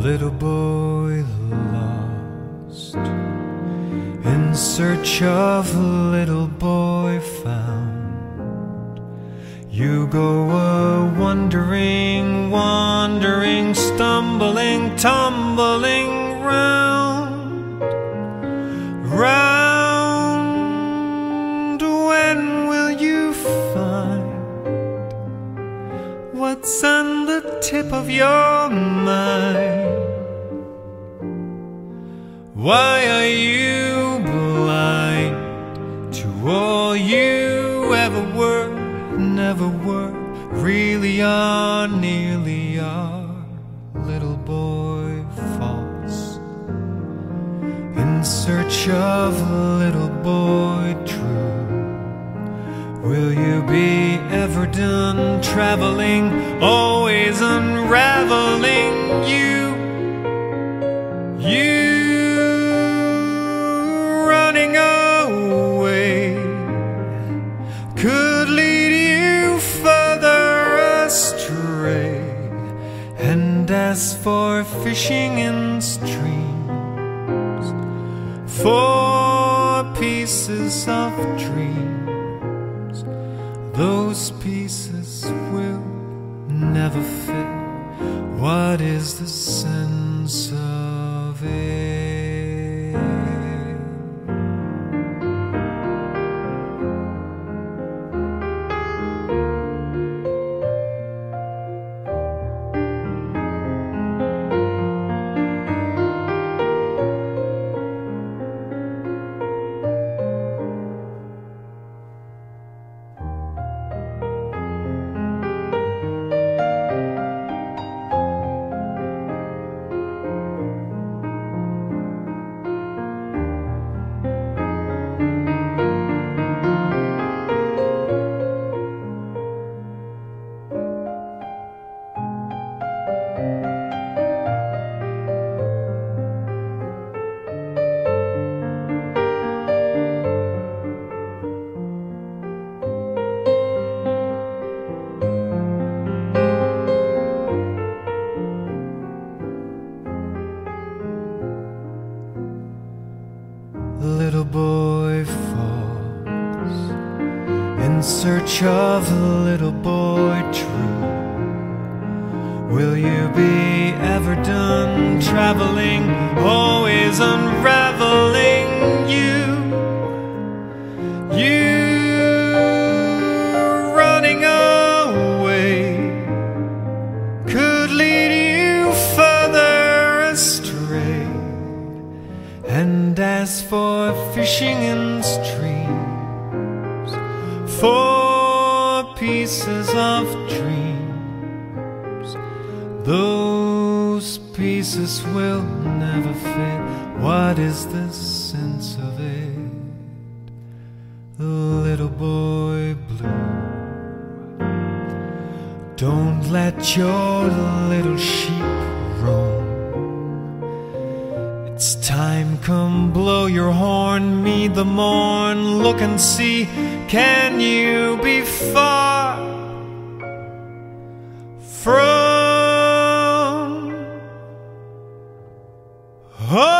little boy lost in search of a little boy found. You go a wandering, wandering, stumbling, tumbling round, round. When will you find what's on the tip of your mind? Why are you blind to all you ever were, never were, really are, nearly are, little boy false, in search of a little boy true? Will you be ever done traveling, always unraveling? You for fishing in streams for pieces of dreams, those pieces will never fit. What is the sense of in search of a little boy true. Will you be ever done traveling, always unraveling you? You running away could lead you further astray. And as for fishing in streams for pieces of dreams, those pieces will never fit. What is the sense of it, little boy blue? Don't let your little sheep horn, meet the morn, look and see, can you be far from home?